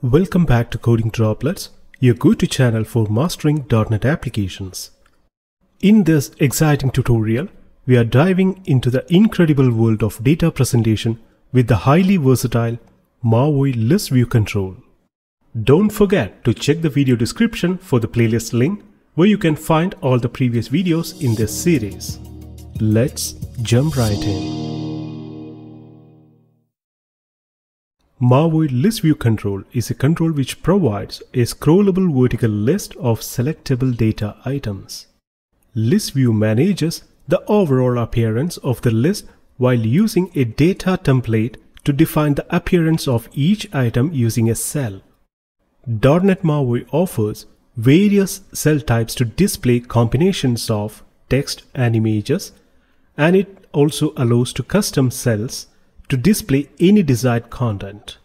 Welcome back to Coding Droplets, your go-to channel for mastering .NET applications. In this exciting tutorial, we are diving into the incredible world of data presentation with the highly versatile MAUI List View Control. Don't forget to check the video description for the playlist link where you can find all the previous videos in this series. Let's jump right in. MAUI List View Control is a control which provides a scrollable vertical list of selectable data items. List View manages the overall appearance of the list while using a data template to define the appearance of each item using a cell. .NET MAUI offers various cell types to display combinations of text and images and it also allows to custom cells to display any desired content.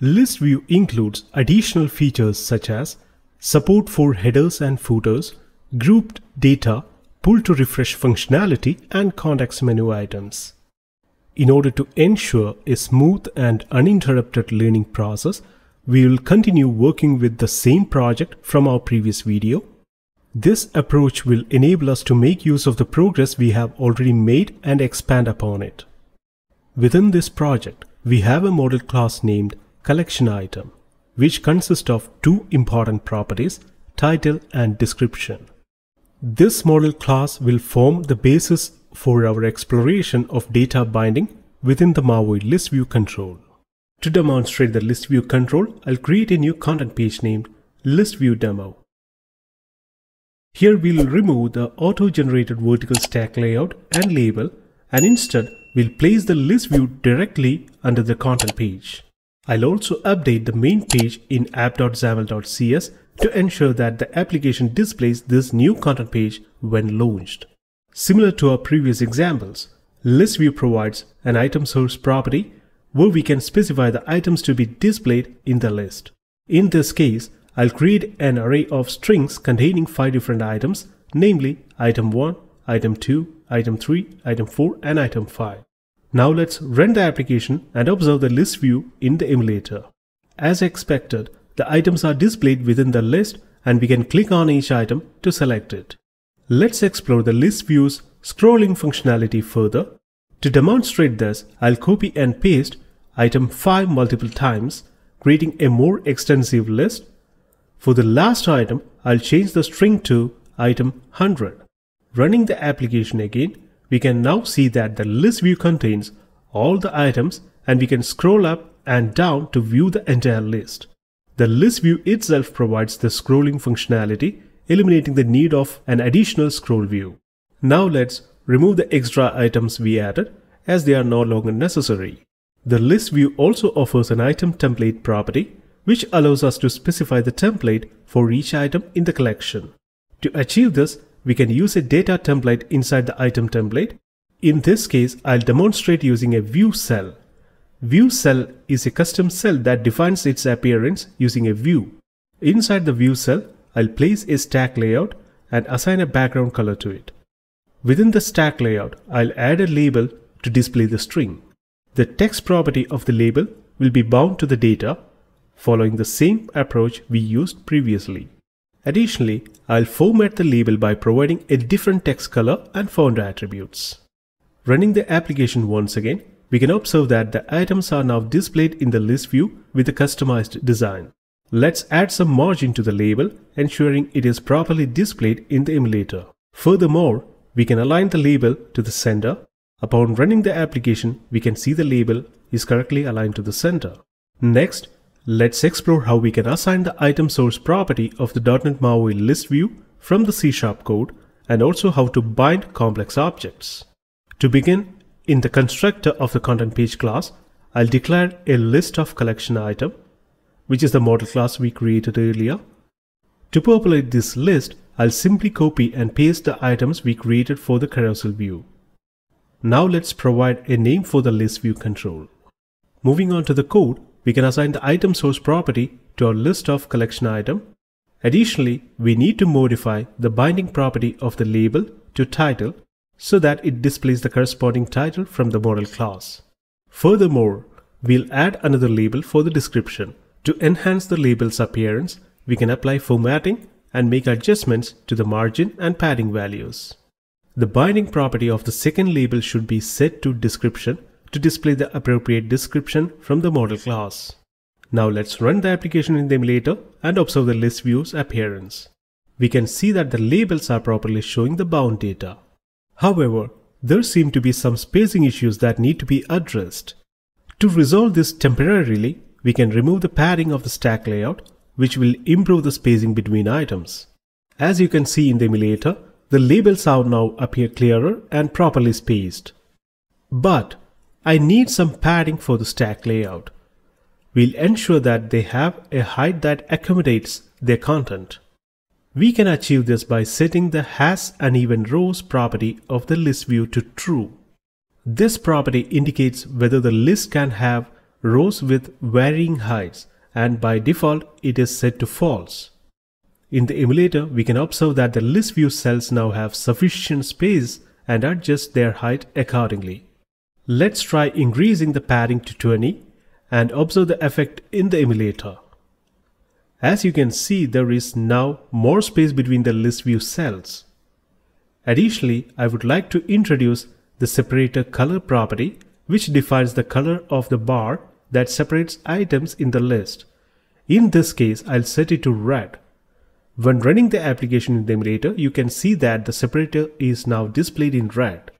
List view includes additional features such as support for headers and footers, grouped data, pull to refresh functionality, and context menu items. In order to ensure a smooth and uninterrupted learning process, we will continue working with the same project from our previous video. This approach will enable us to make use of the progress we have already made and expand upon it. Within this project, we have a model class named collection item, which consists of two important properties, title and description. This model class will form the basis for our exploration of data binding within the MAUI list view control. To demonstrate the list view control, I'll create a new content page named list view demo. Here we'll remove the auto-generated vertical stack layout and label and instead we'll place the list view directly under the content page. I'll also update the main page in app.xaml.cs to ensure that the application displays this new content page when launched. Similar to our previous examples, list view provides an item source property where we can specify the items to be displayed in the list. In this case, I'll create an array of strings containing five different items, namely item 1, item 2, item 3, item 4 and item 5. Now let's run the application and observe the list view in the emulator. As expected, the items are displayed within the list and we can click on each item to select it. Let's explore the list view's scrolling functionality further. To demonstrate this, I'll copy and paste item 5 multiple times, creating a more extensive list. For the last item, I'll change the string to item 100. Running the application again, we can now see that the list view contains all the items and we can scroll up and down to view the entire list. The list view itself provides the scrolling functionality, eliminating the need of an additional scroll view. Now let's remove the extra items we added as they are no longer necessary. The list view also offers an item template property which allows us to specify the template for each item in the collection. To achieve this, we can use a data template inside the item template. In this case, I'll demonstrate using a view cell. View cell is a custom cell that defines its appearance using a view. Inside the view cell, I'll place a stack layout and assign a background color to it. Within the stack layout, I'll add a label to display the string. The text property of the label will be bound to the data, following the same approach we used previously. Additionally, I'll format the label by providing a different text color and font attributes. Running the application once again, we can observe that the items are now displayed in the list view with a customized design. Let's add some margin to the label, ensuring it is properly displayed in the emulator. Furthermore, we can align the label to the center. Upon running the application, we can see the label is correctly aligned to the center. Next, Let's explore how we can assign the item source property of the .NET MAUI list view from the C-sharp code and also how to bind complex objects. To begin, in the constructor of the content page class, I'll declare a list of collection item, which is the model class we created earlier. To populate this list, I'll simply copy and paste the items we created for the carousel view. Now let's provide a name for the list view control. Moving on to the code, we can assign the item source property to our list of collection item. Additionally, we need to modify the binding property of the label to title so that it displays the corresponding title from the model class. Furthermore, we'll add another label for the description, To enhance the label's appearance, we can apply formatting and make adjustments to the margin and padding values. The binding property of the second label should be set to description to display the appropriate description from the model class. Now let's run the application in the emulator and observe the list view's appearance. We can see that the labels are properly showing the bound data. However, there seem to be some spacing issues that need to be addressed. To resolve this temporarily, we can remove the padding of the stack layout, which will improve the spacing between items. As you can see in the emulator, the labels now now appear clearer and properly spaced. But I need some padding for the stack layout. We'll ensure that they have a height that accommodates their content. We can achieve this by setting the has uneven rows property of the list view to true. This property indicates whether the list can have rows with varying heights and by default it is set to false. In the emulator, we can observe that the list view cells now have sufficient space and adjust their height accordingly. Let's try increasing the padding to 20 and observe the effect in the emulator. As you can see, there is now more space between the list view cells. Additionally, I would like to introduce the separator color property which defines the color of the bar that separates items in the list. In this case, I'll set it to red. When running the application in the emulator, you can see that the separator is now displayed in red.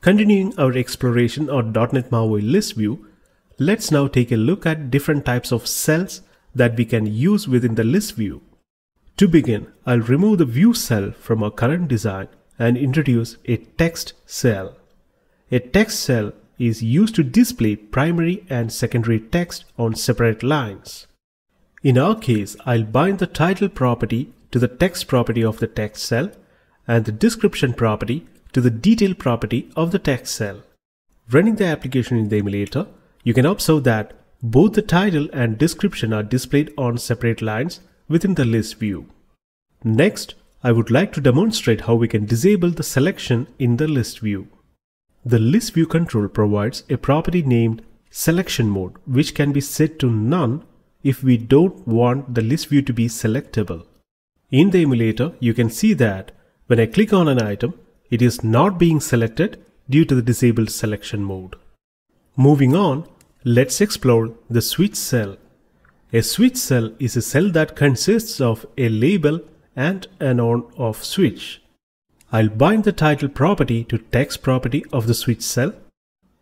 Continuing our exploration on .NET MAUI list view, let's now take a look at different types of cells that we can use within the list view. To begin, I'll remove the view cell from our current design and introduce a text cell. A text cell is used to display primary and secondary text on separate lines. In our case, I'll bind the title property to the text property of the text cell and the description property to the detail property of the text cell. Running the application in the emulator, you can observe that both the title and description are displayed on separate lines within the list view. Next, I would like to demonstrate how we can disable the selection in the list view. The list view control provides a property named selection mode which can be set to none if we don't want the list view to be selectable. In the emulator, you can see that when I click on an item, it is not being selected due to the disabled selection mode. Moving on, let's explore the switch cell. A switch cell is a cell that consists of a label and an on-off switch. I'll bind the title property to text property of the switch cell.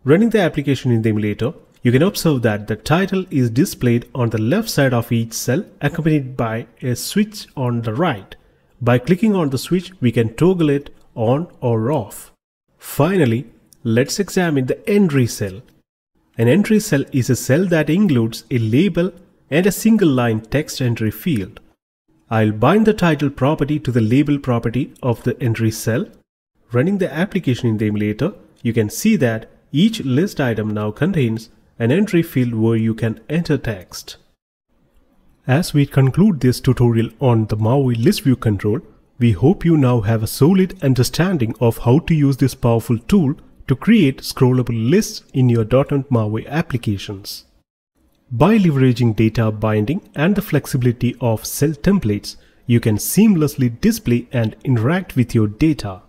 Running the application in the emulator, you can observe that the title is displayed on the left side of each cell accompanied by a switch on the right. By clicking on the switch, we can toggle it on or off. Finally, let's examine the entry cell. An entry cell is a cell that includes a label and a single line text entry field. I'll bind the title property to the label property of the entry cell. Running the application in the emulator, you can see that each list item now contains an entry field where you can enter text. As we conclude this tutorial on the MAUI list view control, we hope you now have a solid understanding of how to use this powerful tool to create scrollable lists in your .NET MAUI applications. By leveraging data binding and the flexibility of cell templates, you can seamlessly display and interact with your data.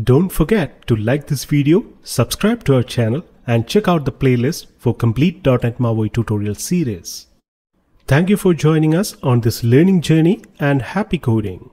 Don't forget to like this video, subscribe to our channel and check out the playlist for complete .NET MAUI tutorial series. Thank you for joining us on this learning journey and happy coding!